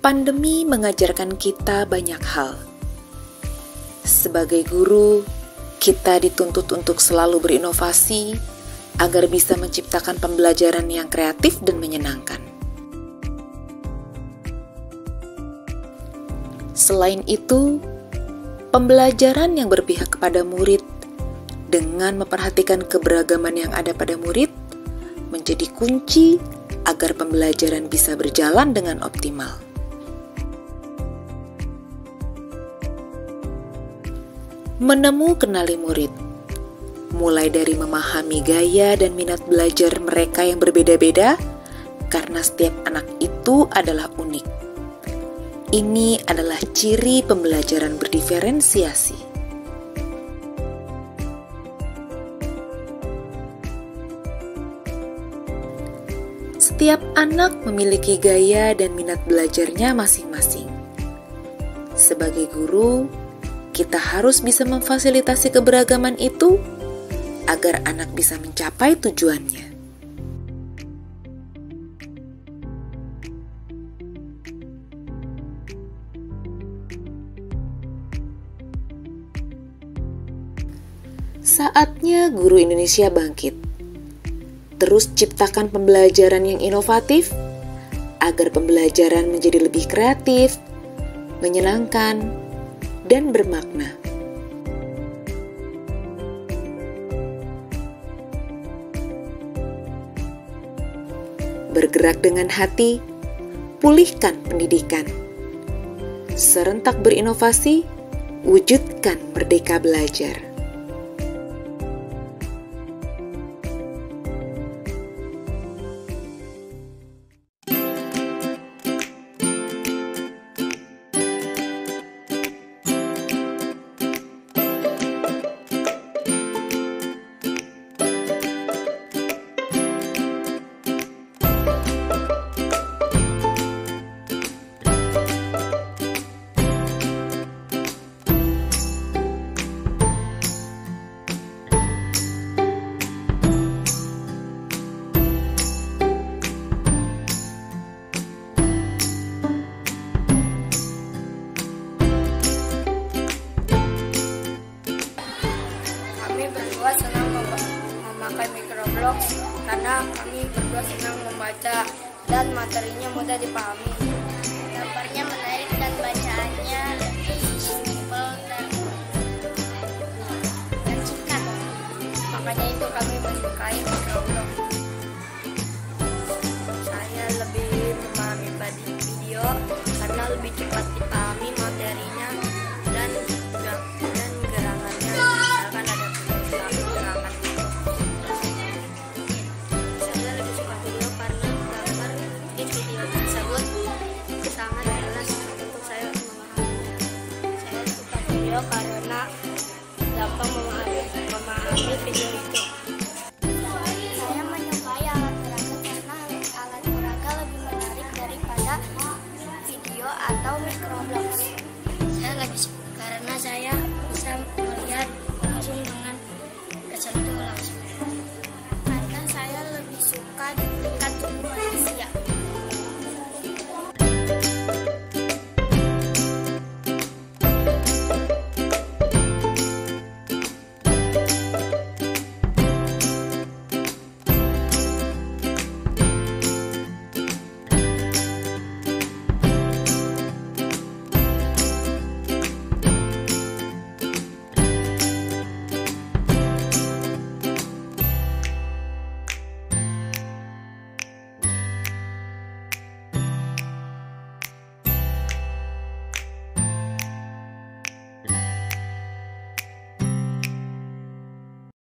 Pandemi mengajarkan kita banyak hal. Sebagai guru, kita dituntut untuk selalu berinovasi agar bisa menciptakan pembelajaran yang kreatif dan menyenangkan. Selain itu, pembelajaran yang berpihak kepada murid dengan memperhatikan keberagaman yang ada pada murid menjadi kunci agar pembelajaran bisa berjalan dengan optimal. Menemu kenali murid, mulai dari memahami gaya dan minat belajar mereka yang berbeda-beda, karena setiap anak itu adalah unik. Ini adalah ciri pembelajaran berdiferensiasi. Setiap anak memiliki gaya dan minat belajarnya masing-masing. Sebagai guru, kita harus bisa memfasilitasi keberagaman itu agar anak bisa mencapai tujuannya. Saatnya guru Indonesia bangkit. Terus ciptakan pembelajaran yang inovatif agar pembelajaran menjadi lebih kreatif, menyenangkan, dan bermakna. Bergerak dengan hati, pulihkan pendidikan. Serentak berinovasi, wujudkan merdeka belajar. Berdua senang memakai microblox karena kami berdua senang membaca dan materinya mudah dipahami. Gambarnya menarik video karena gampang memahami memahami video itu Saya menyukai alat peraga karena alat peraga lebih menarik daripada video atau microblox. Saya lebih suka karena saya bisa